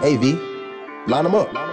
Hey, V, line them up.